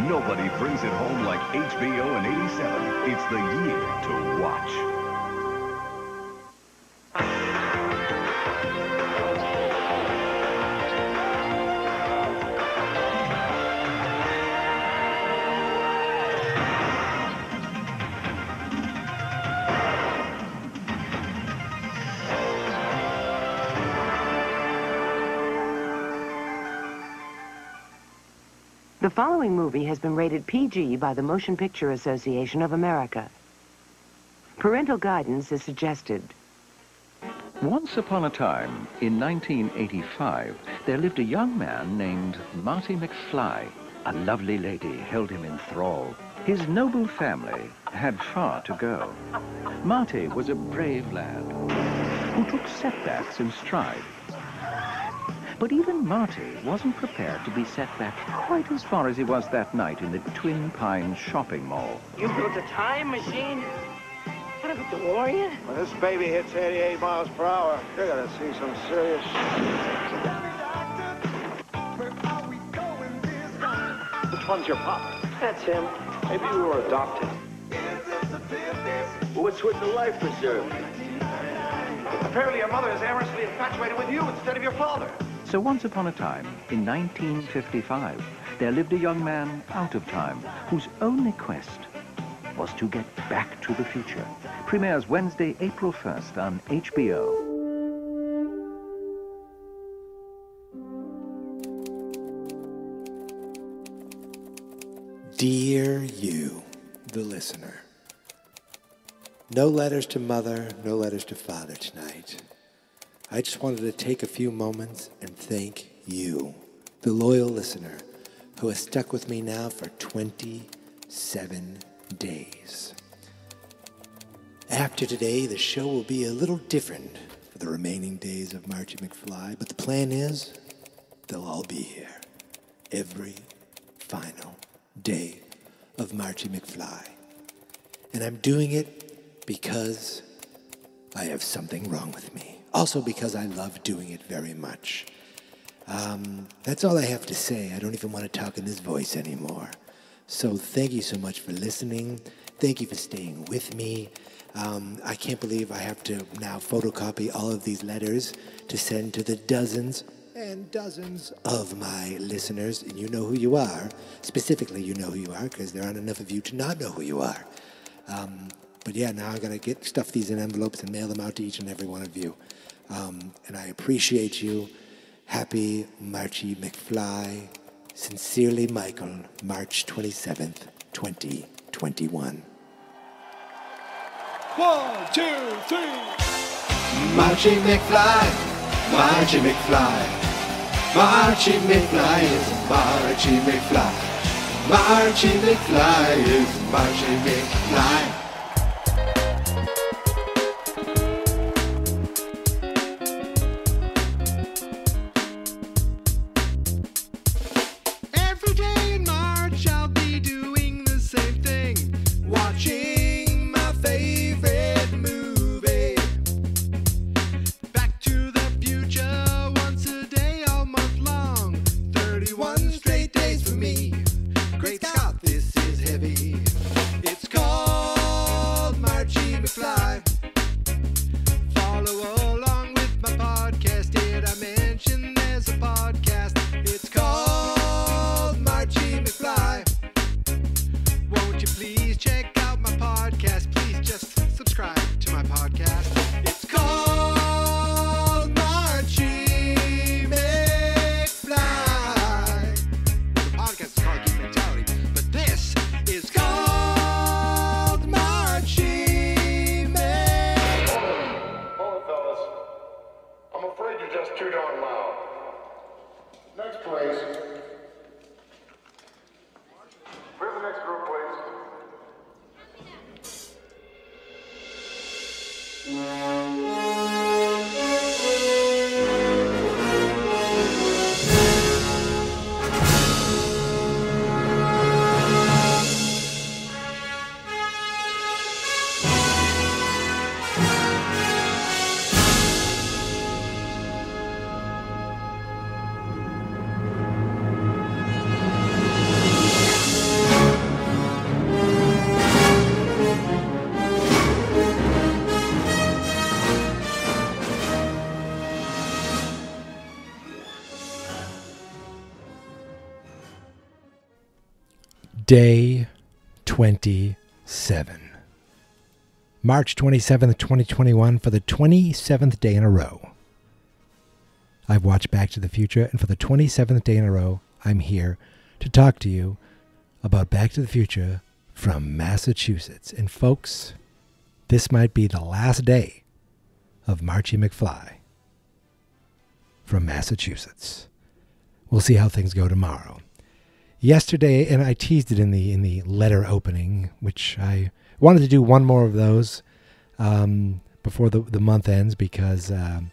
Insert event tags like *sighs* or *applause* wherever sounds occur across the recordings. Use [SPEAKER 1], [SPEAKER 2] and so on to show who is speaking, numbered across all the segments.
[SPEAKER 1] Nobody brings it home like HBO in 87. It's the year to watch.
[SPEAKER 2] Following movie has been rated PG by the Motion Picture Association of America. Parental guidance is suggested.
[SPEAKER 3] Once upon a time, in 1985, there lived a young man named Marty McFly. A lovely lady held him in thrall. His noble family had far to go. Marty was a brave lad who took setbacks in stride. But even Marty wasn't prepared to be set back quite as far as he was that night in the Twin Pines shopping mall.
[SPEAKER 4] You built a time machine? What about the DeLorean?
[SPEAKER 5] When this baby hits 88 miles per hour, you're gonna see some serious Which one's your papa?
[SPEAKER 4] That's him.
[SPEAKER 5] Maybe you were adopted.
[SPEAKER 4] What's with the life preserve?
[SPEAKER 5] Apparently your mother is amorously infatuated with you instead of your father.
[SPEAKER 3] So once upon a time, in 1955, there lived a young man out of time whose only quest was to get back to the future. Premieres Wednesday, April 1st on HBO.
[SPEAKER 6] Dear you, the listener. No letters to mother, no letters to father tonight. I just wanted to take a few moments and thank you, the loyal listener, who has stuck with me now for 27 days. After today, the show will be a little different for the remaining days of Marchy McFly, but the plan is they'll all be here every final day of Marchy McFly. And I'm doing it because I have something wrong with me. Also because I love doing it very much. Um, that's all I have to say. I don't even want to talk in this voice anymore. So thank you so much for listening. Thank you for staying with me. Um, I can't believe I have to now photocopy all of these letters to send to the dozens and dozens of my listeners, and you know who you are. Specifically, you know who you are because there aren't enough of you to not know who you are. Um, but yeah, now I gotta get stuff these in envelopes and mail them out to each and every one of you. Um, and I appreciate you. Happy Marchy McFly. Sincerely, Michael, March 27th, 2021.
[SPEAKER 5] One, two, three.
[SPEAKER 6] Marchy McFly, Marchy McFly. Marchy McFly is Marchy McFly. Marchy McFly is Marchy McFly. This Day 27. March 27th, 2021, for the 27th day in a row. I've watched Back to the Future, and for the 27th day in a row, I'm here to talk to you about Back to the Future from Massachusetts. And folks, this might be the last day of Marchy McFly from Massachusetts. We'll see how things go tomorrow. Yesterday, and I teased it in the in the letter opening, which I wanted to do one more of those um, before the the month ends because um,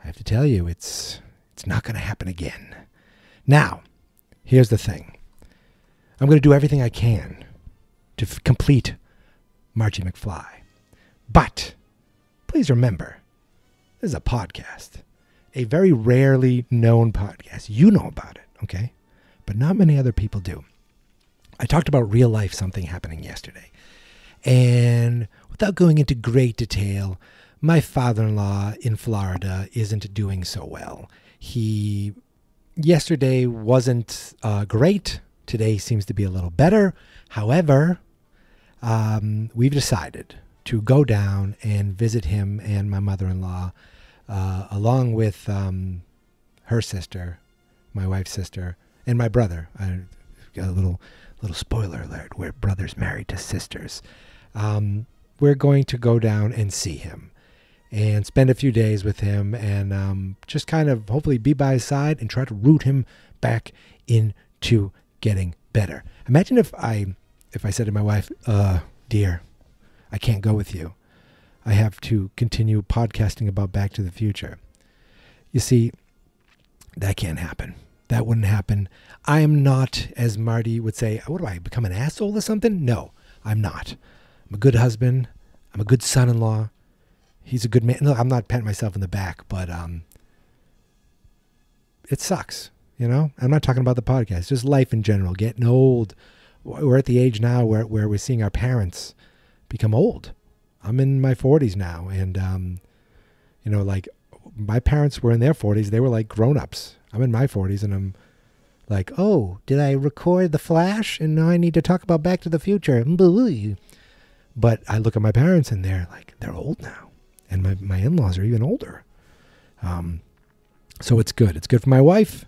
[SPEAKER 6] I have to tell you it's it's not going to happen again. Now, here's the thing. I'm going to do everything I can to complete Marchy McFly. But please remember, this is a podcast, a very rarely known podcast. You know about it, okay? But not many other people do. I talked about real life something happening yesterday. And without going into great detail, my father in law in Florida isn't doing so well. He yesterday wasn't uh, great. Today seems to be a little better. However, um, we've decided to go down and visit him and my mother in law, uh, along with um, her sister, my wife's sister, and my brother. I got a little little spoiler alert: we're brothers married to sisters. Um, we're going to go down and see him and spend a few days with him and um, just kind of hopefully be by his side and try to root him back into getting better. Imagine if I if I said to my wife, uh, dear, I can't go with you. I have to continue podcasting about Back to the Future. You see, that can't happen. That wouldn't happen. I am not, as Marty would say, what do I become an asshole or something? No, I'm not. I'm a good husband. I'm a good son in law. He's a good man. No, I'm not patting myself in the back, but um, it sucks. You know, I'm not talking about the podcast, just life in general, getting old. We're at the age now where, where we're seeing our parents become old. I'm in my 40s now, and, um, you know, like my parents were in their 40s. They were like grown ups. I'm in my 40s, and I'm like, oh, did I record The Flash? And now I need to talk about Back to the Future. But I look at my parents, and they're like, they're old now. And my, my in laws are even older. Um, so it's good. It's good for my wife.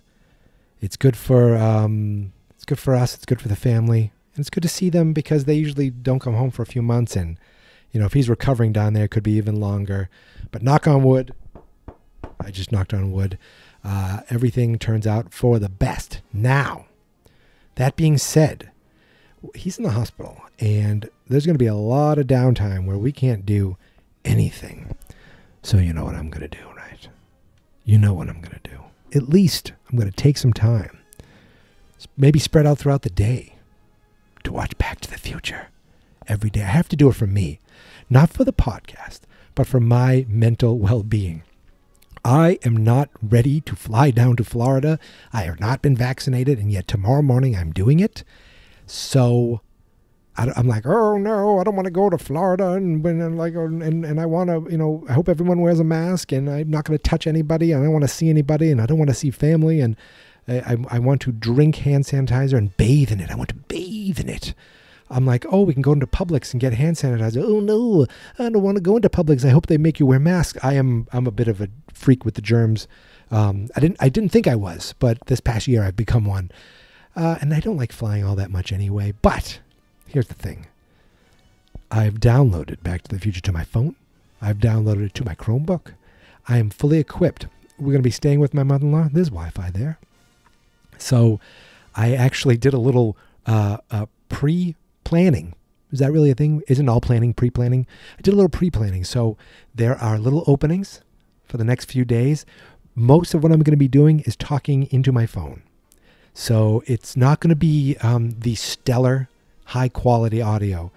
[SPEAKER 6] It's good for um, it's good for us. It's good for the family, and it's good to see them because they usually don't come home for a few months. And you know, if he's recovering down there, it could be even longer. But knock on wood. I just knocked on wood. Uh, everything turns out for the best. Now, that being said, he's in the hospital, and there's going to be a lot of downtime where we can't do anything. So you know what I'm going to do, right? You know what I'm going to do at least I'm going to take some time, maybe spread out throughout the day, to watch Back to the Future every day. I have to do it for me, not for the podcast, but for my mental well being. I am not ready to fly down to Florida. I have not been vaccinated, and yet tomorrow morning I'm doing it. So I, am like, oh no, I don't want to go to Florida, and and like, oh, and and I want to, you know, I hope everyone wears a mask, and I'm not going to touch anybody, and I don't want to see anybody, and I don't want to see family, and I, I, I want to drink hand sanitizer and bathe in it. I want to bathe in it. I'm like, oh, we can go into Publix and get hand sanitizer. Oh no, I don't want to go into Publix. I hope they make you wear masks. I am, I'm a bit of a freak with the germs. Um, I didn't, I didn't think I was, but this past year I've become one. Uh, and I don't like flying all that much anyway. But Here's the thing I've downloaded Back to the Future to my phone, I've downloaded it to my Chromebook. I am fully equipped. We're going to be staying with my mother in law. There's Wi Fi there. So I actually did a little uh, uh, pre planning. Is that really a thing? Isn't all planning pre planning? I did a little pre planning. So there are little openings for the next few days. Most of what I'm going to be doing is talking into my phone. So it's not going to be um, the stellar high quality audio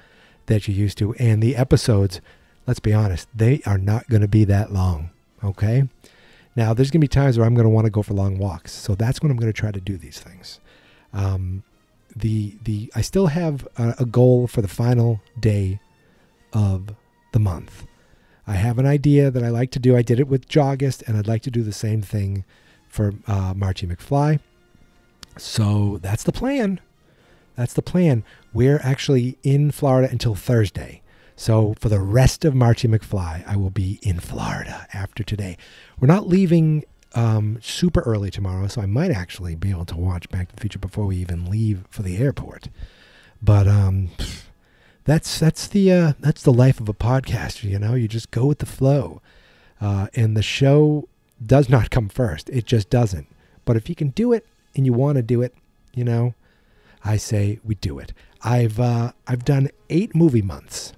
[SPEAKER 6] that you're used to. And the episodes, let's be honest, they are not going to be that long. Okay. Now, there's going to be times where I'm going to want to go for long walks. So that's when I'm going to try to do these things. Um, the the I still have a, a goal for the final day of the month. I have an idea that I like to do. I did it with Jawgust, and I'd like to do the same thing for uh, Marchy McFly. So that's the plan. That's the plan. We're actually in Florida until Thursday. So for the rest of Marchy McFly, I will be in Florida after today. We're not leaving um, super early tomorrow, so I might actually be able to watch Back to the Future before we even leave for the airport. But um, that's that's the uh, that's the life of a podcaster. You know, you just go with the flow, uh, and the show does not come first. It just doesn't. But if you can do it and you want to do it, you know, I say we do it. I've uh, I've done eight movie months,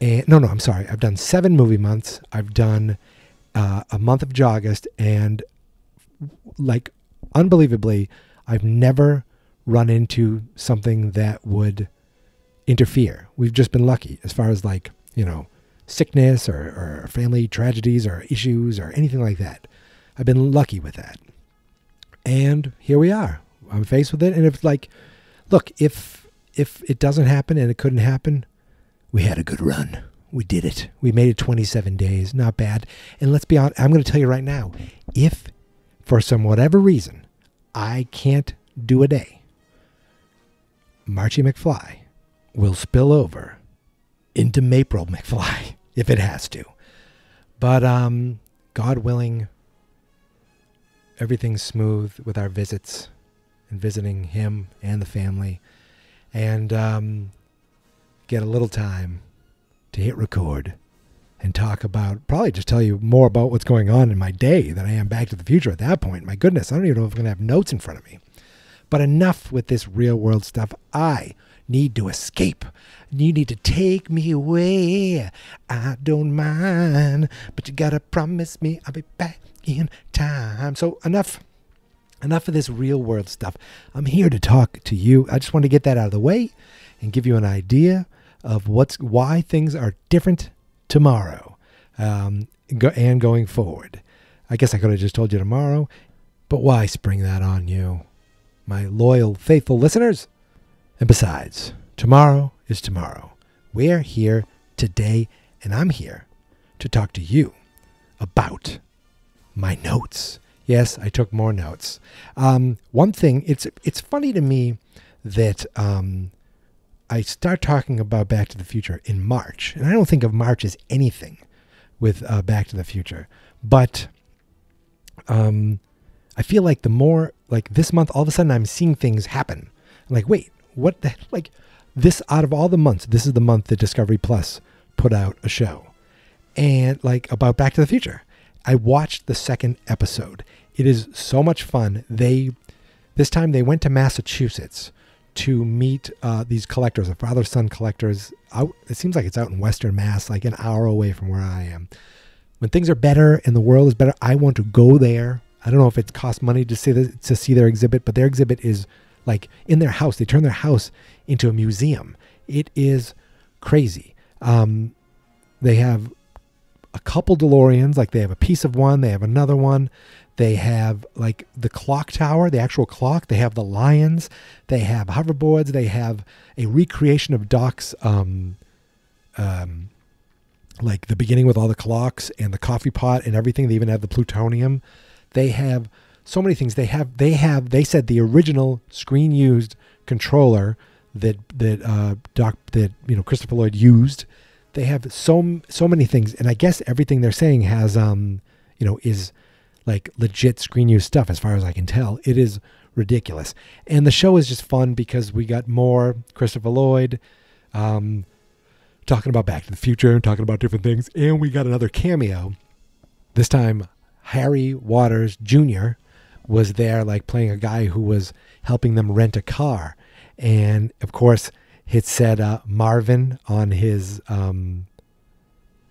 [SPEAKER 6] and no, no, I'm sorry. I've done seven movie months. I've done uh, a month of Jawgust, and like unbelievably, I've never run into something that would interfere. We've just been lucky as far as like you know sickness or, or family tragedies or issues or anything like that. I've been lucky with that, and here we are. I'm faced with it, and if like, look, if if it doesn't happen and it couldn't happen, we had a good run. We did it. We made it 27 days. Not bad. And let's be honest, I'm going to tell you right now if for some whatever reason I can't do a day, Marchy McFly will spill over into Maple McFly *laughs* if it has to. But um, God willing, everything's smooth with our visits and visiting him and the family. And um, get a little time to hit record and talk about probably just tell you more about what's going on in my day than I am Back to the Future at that point. My goodness, I don't even know if I'm going to have notes in front of me. But enough with this real world stuff. I need to escape. You need to take me away. I don't mind, but you gotta promise me I'll be back in time. So enough enough of this real world stuff. I'm here to talk to you. I just want to get that out of the way and give you an idea of what's why things are different tomorrow um, go, and going forward. I guess I could have just told you tomorrow, but why spring that on you, my loyal, faithful listeners? And besides, tomorrow is tomorrow. We're here today, and I'm here to talk to you about my notes. Yes, I took more notes. Um, one thing, it's it's funny to me that um, I start talking about Back to the Future in March, and I don't think of March as anything with uh, Back to the Future, but um, I feel like the more like this month, all of a sudden I'm seeing things happen. I'm like, wait, what? The, like this out of all the months, this is the month that Discovery Plus put out a show, and like about Back to the Future. I watched the second episode. It is so much fun. They this time they went to Massachusetts to meet uh, these collectors, the father son collectors. Out, it seems like it's out in Western Mass, like an hour away from where I am. When things are better and the world is better, I want to go there. I don't know if it costs money to see to see their exhibit, but their exhibit is like in their house. They turn their house into a museum. It is crazy. Um, they have a couple DeLoreans, like they have a piece of one, they have another one. They have like the clock tower, the actual clock. They have the lions. They have hoverboards. They have a recreation of Doc's, um, um, like the beginning with all the clocks and the coffee pot and everything. They even have the plutonium. They have so many things. They have they have they said the original screen used controller that that uh, Doc that you know Christopher Lloyd used. They have so so many things, and I guess everything they're saying has um you know is like legit screen use stuff as far as I can tell. It is ridiculous. And the show is just fun because we got more Christopher Lloyd um, talking about Back to the Future and talking about different things. And we got another cameo. This time, Harry Waters Jr. was there, like playing a guy who was helping them rent a car. And of course, it said uh, Marvin on his um,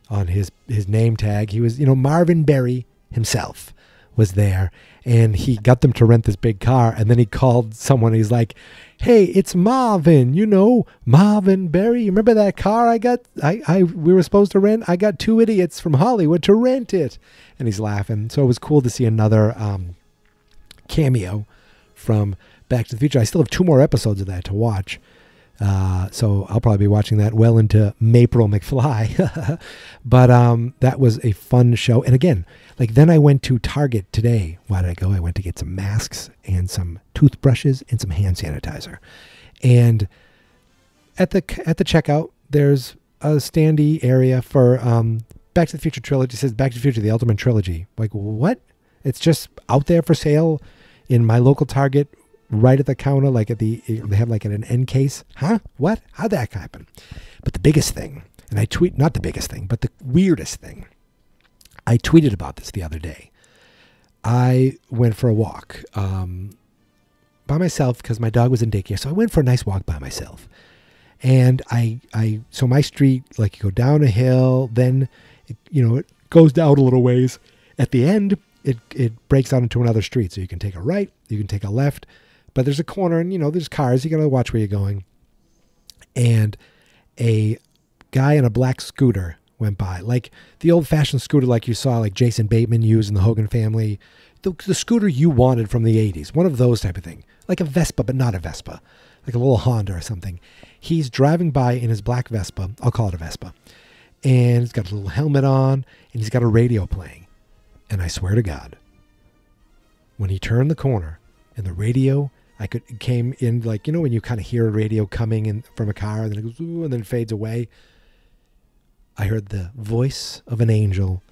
[SPEAKER 6] on his his name tag. He was, you know, Marvin Berry himself was there and he got them to rent this big car and then he called someone. He's like hey it's marvin you know marvin berry. You remember that car i got i, I we were supposed to rent? I got two idiots from hollywood to rent it. And he's laughing. So it was cool to see another um, cameo from back to the future. I still have two more episodes of that to watch uh, so I'll probably be watching that well into April McFly. *laughs* but um, that was a fun show. And again, like then I went to Target today. Why did I go? I went to get some masks and some toothbrushes and some hand sanitizer. And at the at the checkout, there's a standee area for um, Back to the Future trilogy. It says Back to the Future, the Ultimate Trilogy. Like what? It's just out there for sale in my local Target, right at the counter, like at the they have like an end case. Huh? What? How'd that happen? But the biggest thing, and I tweet not the biggest thing, but the weirdest thing. I tweeted about this the other day. I went for a walk um, by myself because my dog was in daycare. So I went for a nice walk by myself. And I, I, so my street, like you go down a hill, then, it, you know, it goes down a little ways. At the end, it, it breaks out into another street. So you can take a right, you can take a left, but there's a corner and, you know, there's cars. You got to watch where you're going. And a guy in a black scooter went by, like the old fashioned scooter, like you saw, like Jason Bateman use in the Hogan family, the, the scooter you wanted from the 80s, one of those type of thing, like a Vespa, but not a Vespa, like a little Honda or something. He's driving by in his black Vespa. I'll call it a Vespa. And he's got a little helmet on and he's got a radio playing. And I swear to God, when he turned the corner and the radio, I could came in like you know when you kind of hear a radio coming in from a car and then it goes ooh, and then fades away. I heard the voice of an angel,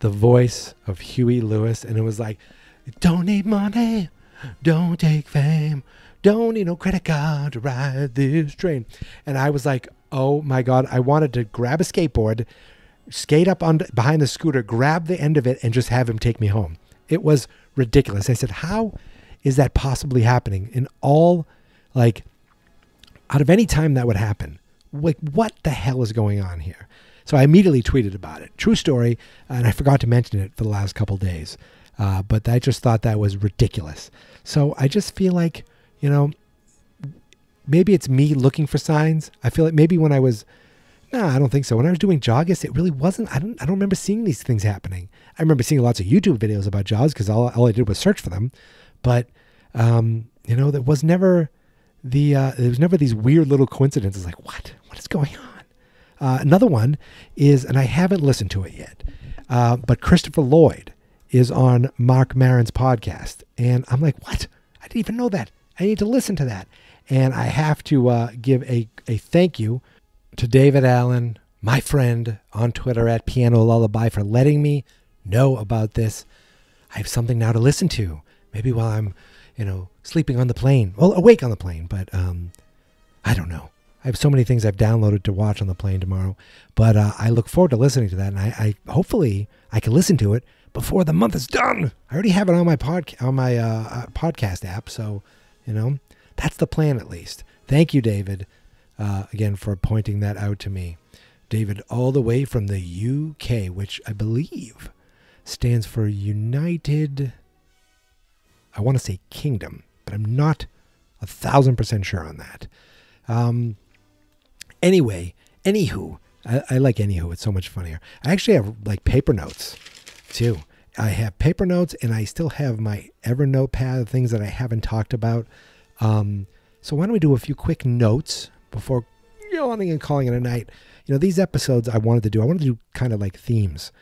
[SPEAKER 6] the voice of Huey Lewis, and it was like, "Don't need money, don't take fame, don't need no credit card to ride this train." And I was like, "Oh my god!" I wanted to grab a skateboard, skate up on behind the scooter, grab the end of it, and just have him take me home. It was ridiculous. I said, "How is that possibly happening?" In all, like, out of any time that would happen, like, what the hell is going on here? So I immediately tweeted about it. True story, and I forgot to mention it for the last couple days. Uh, but I just thought that was ridiculous. So I just feel like, you know, maybe it's me looking for signs. I feel like maybe when I was, no, I don't think so. When I was doing Jawgust, it really wasn't. I don't. I don't remember seeing these things happening. I remember seeing lots of YouTube videos about Jaws because all, all I did was search for them. But um, you know, there was never the uh, there was never these weird little coincidences. Like what? What is going on? Uh, another one is, and I haven't listened to it yet, uh, but Christopher Lloyd is on Marc Maron's podcast. And I'm like, what? I didn't even know that. I need to listen to that. And I have to uh, give a, a thank you to David Allen, my friend on Twitter at Piano Lullaby, for letting me know about this. I have something now to listen to. Maybe while I'm, you know, sleeping on the plane. Well, awake on the plane, but um, I don't know. I have so many things I've downloaded to watch on the plane tomorrow, but uh, I look forward to listening to that, and I, I, hopefully I can listen to it before the month is done. I already have it on my pod on my uh, uh, podcast app, so you know that's the plan at least. Thank you, David, uh, again for pointing that out to me. David, all the way from the UK, which I believe stands for United. I want to say Kingdom, but I'm not a thousand percent sure on that. Um, Anyway, anywho, I, I like anywho. It's so much funnier. I actually have like paper notes too. I have paper notes and I still have my Evernote pad of things that I haven't talked about. Um, so why don't we do a few quick notes before yawning and calling it a night? You know, these episodes I wanted to do, I wanted to do kind of like themes.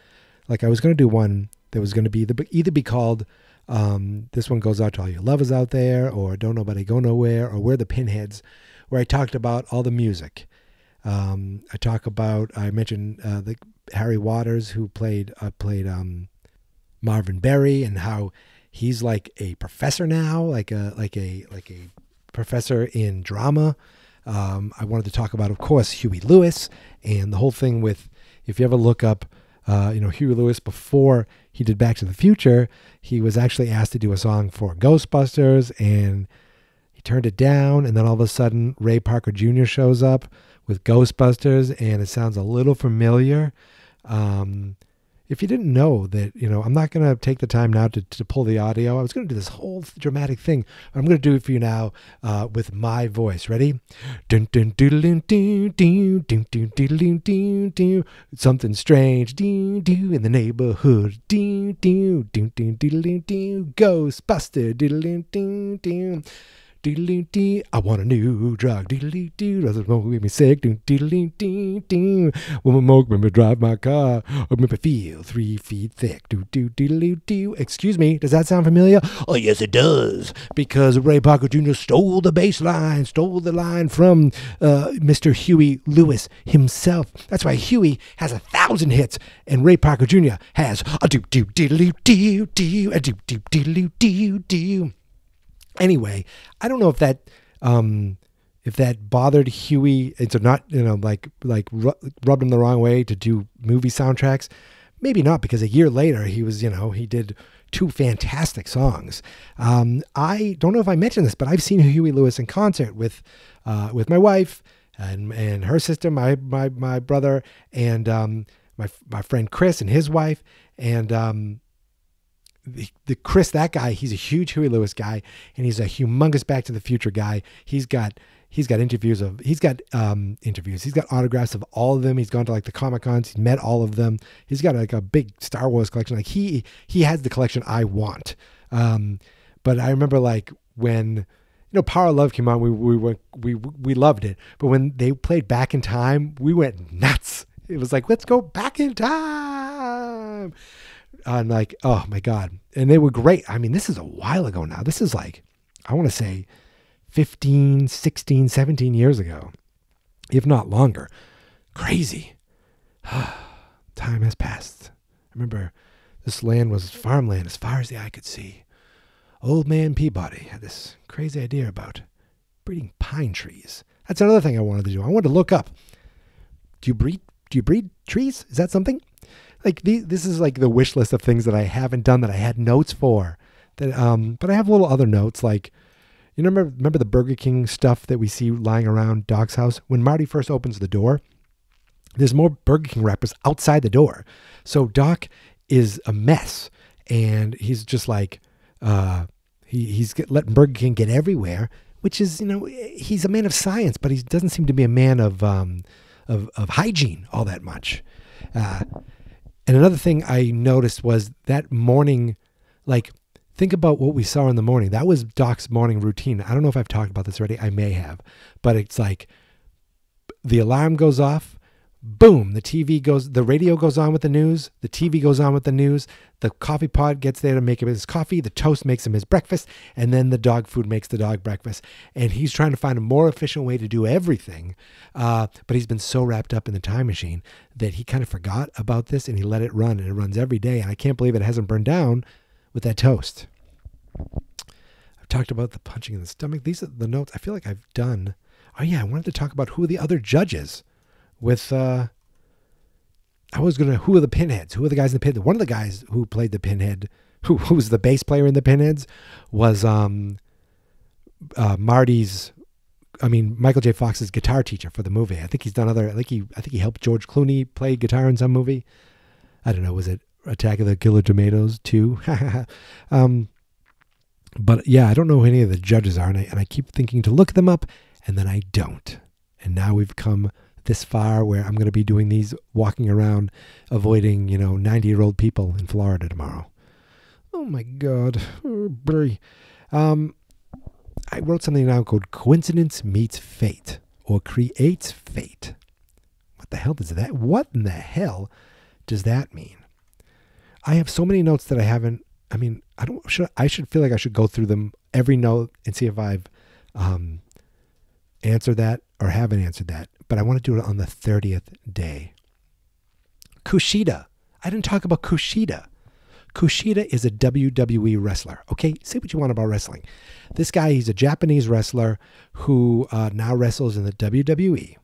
[SPEAKER 6] Like I was going to do one that was going to be the, either be called um, This One Goes Out to All Your Lovers Out There or Don't Nobody Go Nowhere or We're the Pinheads, where I talked about all the music um, I talk about I mentioned uh, the Harry Waters who played uh, played um, Marvin Berry and how he's like a professor now, like a like a like a professor in drama. Um, I wanted to talk about, of course, Huey Lewis and the whole thing with. If you ever look up, uh, you know, Huey Lewis before he did Back to the Future, he was actually asked to do a song for Ghostbusters and he turned it down. And then all of a sudden, Ray Parker Jr. shows up with Ghostbusters, and it sounds a little familiar. Um, if you didn't know that, you know, I'm not going to take the time now to, to pull the audio. I was going to do this whole dramatic thing. I'm going to do it for you now uh, with my voice. Ready? Something strange in the neighborhood. Ghostbuster. I want a new drug. Diddly dee. Does it make me sick? Doo diddly dee dee. My smoke make me drive my car? Or make me feel three feet thick? Excuse me. Does that sound familiar? Oh yes, it does. Because Ray Parker Jr. stole the bass line, stole the line from uh, Mr. Huey Lewis himself. That's why Huey has a thousand hits, and Ray Parker Jr. has a do do diddly dee dee a do do diddly dee dee. Anyway, I don't know if that um, if that bothered Huey. It's not you know like like ru- rubbed him the wrong way to do movie soundtracks. Maybe not because a year later he was you know he did two fantastic songs. Um, I don't know if I mentioned this, but I've seen Huey Lewis in concert with uh, with my wife and and her sister, my my my brother, and um, my my friend Chris and his wife, and um, the, Chris, that guy, he's a huge Huey Lewis guy, and he's a humongous Back to the Future guy. He's got he's got interviews of he's got um, interviews. He's got autographs of all of them. He's gone to like the Comic Cons. He's met all of them. He's got like a big Star Wars collection. Like he he has the collection I want. Um, but I remember like when you know Power of Love came on, we we went we we loved it. But when they played Back in Time, we went nuts. It was like let's go back in time and like oh my god. And they were great. I mean this is a while ago now. This is like i want to say 15 16 17 years ago if not longer. Crazy. *sighs* Time has passed. I remember this land was farmland as far as the eye could see. Old man peabody had this crazy idea about breeding pine trees. That's another thing i wanted to do. I wanted to look up. Do you breed do you breed trees? Is that something like the, this is like the wish list of things that I haven't done that I had notes for. That um, but I have little other notes like, you remember remember the Burger King stuff that we see lying around Doc's house when Marty first opens the door. There's more Burger King wrappers outside the door, so Doc is a mess, and he's just like, uh, he, he's get, letting Burger King get everywhere, which is you know he's a man of science, but he doesn't seem to be a man of um, of, of hygiene all that much. Uh, and another thing I noticed was that morning, like, think about what we saw in the morning. That was Doc's morning routine. I don't know if I've talked about this already. I may have. But it's like the alarm goes off, boom, the TV goes, the radio goes on with the news, the TV goes on with the news, the coffee pot gets there to make him his coffee, the toast makes him his breakfast, and then the dog food makes the dog breakfast. And he's trying to find a more efficient way to do everything. Uh, but he's been so wrapped up in the time machine that he kind of forgot about this and he let it run, and it runs every day. And I can't believe it hasn't burned down with that toast. I've talked about the punching in the stomach. These are the notes I feel like I've done. Oh, yeah, I wanted to talk about who the other judges with uh I was gonna who are the pinheads? Who are the guys in the pinhead? One of the guys who played the pinhead, *laughs* who who was the bass player in the pinheads, was um uh Marty's I mean Michael J. Fox's guitar teacher for the movie. I think he's done other I think he I think he helped George Clooney play guitar in some movie. I don't know, was it Attack of the Killer Tomatoes too? *laughs* um but yeah, I don't know who any of the judges are, and I, and I keep thinking to look them up, and then I don't. And now we've come this far where I'm going to be doing these walking around avoiding, you know, 90 year old people in Florida tomorrow. Oh my God. Oh, um, I wrote something now called Coincidence Meets Fate or Creates Fate. What the hell does that, what in the hell does that mean? I have so many notes that I haven't, I mean, I don't, should, I should feel like I should go through them every note and see if I've, um, answered that or haven't answered that but I want to do it on the 30th day. Kushida. I didn't talk about Kushida. Kushida is a WWE wrestler. Okay, say what you want about wrestling. This guy, he's a Japanese wrestler who uh, now wrestles in the WWE.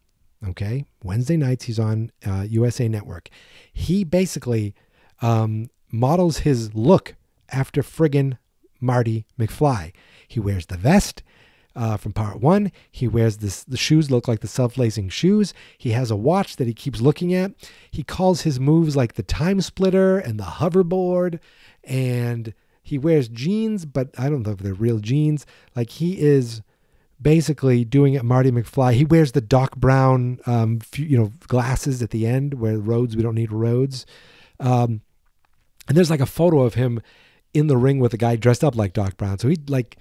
[SPEAKER 6] Okay, Wednesday nights he's on uh, USA Network. He basically um, models his look after friggin' Marty McFly. He wears the vest, uh, from part one. He wears this, the shoes look like the self lacing shoes. He has a watch that he keeps looking at. He calls his moves like the time splitter and the hoverboard. And he wears jeans, but I don't know if they're real jeans. Like he is basically doing it Marty McFly. He wears the Doc Brown, um, you know, glasses at the end where roads, we don't need roads. Um, and there's like a photo of him in the ring with a guy dressed up like Doc Brown. So he like,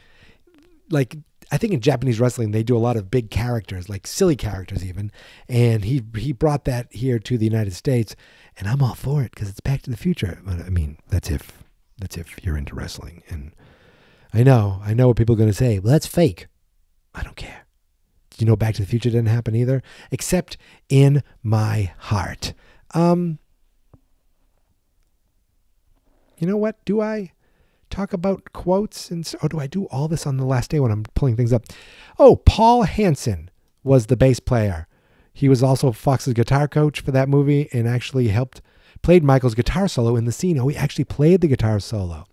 [SPEAKER 6] like I think in Japanese wrestling they do a lot of big characters, like silly characters even, and he he brought that here to the United States, and I'm all for it because it's Back to the Future. But I mean, that's if that's if you're into wrestling, and I know I know what people are going to say. Well, that's fake. I don't care. You know, Back to the Future didn't happen either, except in my heart. Um, you know what? Do I talk about quotes and or do I do all this on the last day when I'm pulling things up? Oh, Paul Hanson was the bass player. He was also Fox's guitar coach for that movie and actually helped played Michael's guitar solo in the scene. Oh, he actually played the guitar solo.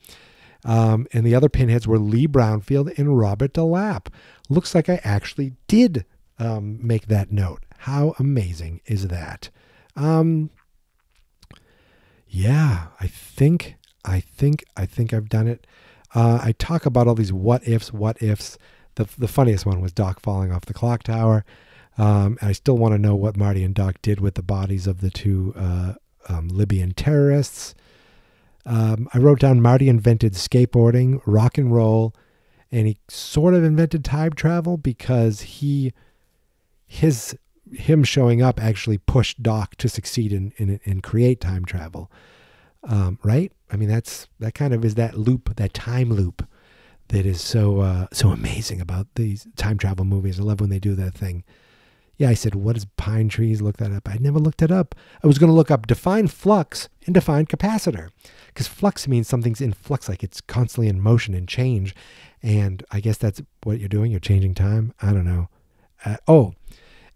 [SPEAKER 6] Um, and the other pinheads were Lee Brownfield and Robert DeLapp Looks like I actually did um, make that note. How amazing is that? Um, yeah, I think, I think, I think I've done it. Uh, I talk about all these what ifs, what ifs. The, the funniest one was Doc falling off the clock tower. Um, I still want to know what Marty and Doc did with the bodies of the two uh, um, Libyan terrorists. Um, I wrote down Marty invented skateboarding, rock and roll, and he sort of invented time travel because he, his, him showing up actually pushed Doc to succeed in in, in create time travel. Um, right? I mean, that's that kind of is that loop, that time loop, that is so uh, so amazing about these time travel movies. I love when they do that thing. Yeah, I said, what is pine trees? Look that up. I never looked it up. I was going to look up define flux and define capacitor because flux means something's in flux, like it's constantly in motion and change. And I guess that's what you're doing. You're changing time. I don't know. Uh, oh,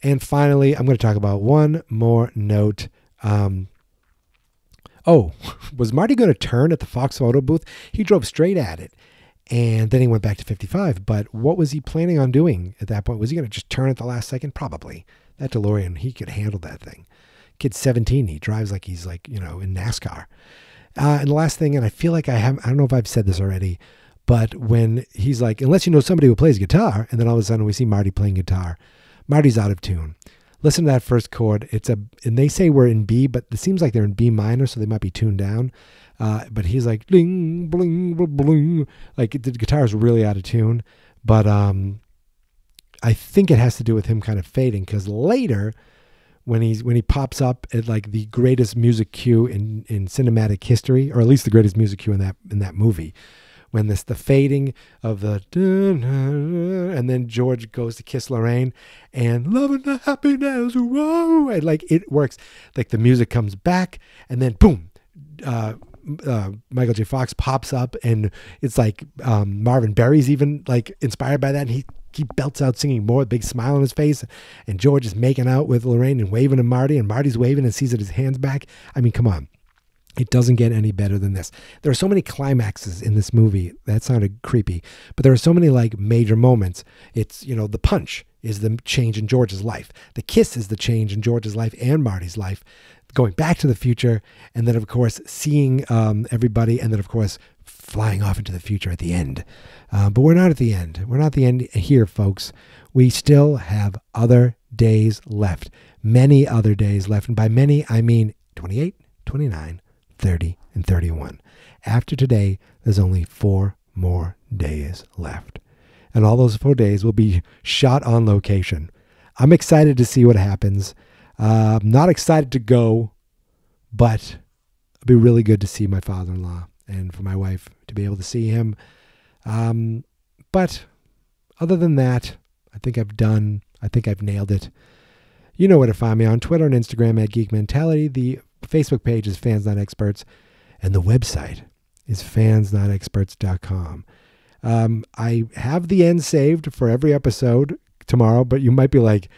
[SPEAKER 6] and finally, I'm going to talk about one more note. Um, oh, *laughs* was Marty going to turn at the Fox photo booth? He drove straight at it. And then he went back to 55. But what was he planning on doing at that point? Was he going to just turn at the last second? Probably. That DeLorean, he could handle that thing. Kid's 17. He drives like he's like, you know, in NASCAR. Uh, and the last thing, and I feel like I have, I don't know if I've said this already, but when he's like, unless you know somebody who plays guitar, and then all of a sudden we see Marty playing guitar, Marty's out of tune. Listen to that first chord. It's a, and they say we're in B, but it seems like they're in B minor, so they might be tuned down. Uh, but he's like bling bling bling, like the guitar is really out of tune. But um, I think it has to do with him kind of fading because later, when he's when he pops up at like the greatest music cue in in cinematic history, or at least the greatest music cue in that in that movie, when this the fading of the and then George goes to kiss Lorraine and love and the happiness, whoa, and like it works. Like the music comes back and then boom. Uh, uh, Michael J. Fox pops up, and it's like um, Marvin Berry's even like inspired by that. And he he belts out singing more, big smile on his face, and George is making out with Lorraine and waving to Marty, and Marty's waving and sees that his hands back. I mean, come on. It doesn't get any better than this. There are so many climaxes in this movie. That sounded creepy, but there are so many like major moments. It's, you know, the punch is the change in George's life. The kiss is the change in George's life and Marty's life going back to the future, and then of course seeing um, everybody, and then of course flying off into the future at the end. Uh, but we're not at the end. We're not at the end here, folks. We still have other days left, many other days left, and by many I mean 28, 29, 30, and 31. After today, there's only four more days left. And all those four days will be shot on location. I'm excited to see what happens. Uh, I'm not excited to go, but it'll be really good to see my father in law and for my wife to be able to see him. Um, but other than that, I think I've done, I think I've nailed it. You know where to find me on Twitter and Instagram at Geek Mentality. The Facebook page is Fans Not Experts, and the website is fansnotexperts.com. Um, I have the end saved for every episode tomorrow, but you might be like,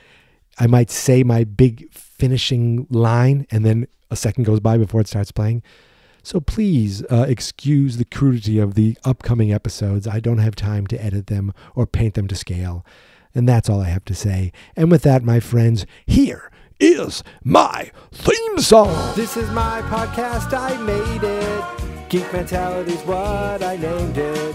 [SPEAKER 6] I might say my big finishing line and then a second goes by before it starts playing. So please uh, excuse the crudity of the upcoming episodes. I don't have time to edit them or paint them to scale. And that's all I have to say. And with that, my friends, here is my theme song.
[SPEAKER 7] This is my podcast, I made it. Geek Mentality's what I named it.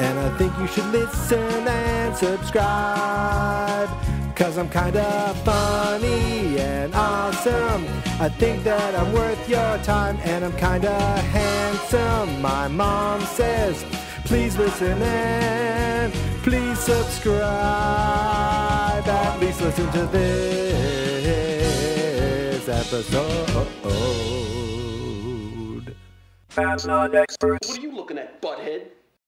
[SPEAKER 7] And I think you should listen and subscribe. Cause I'm kinda funny and awesome. I think that I'm worth your time and I'm kinda handsome. My mom says, please listen and
[SPEAKER 6] Please subscribe. At least listen to this episode.
[SPEAKER 8] What are you looking at, butthead?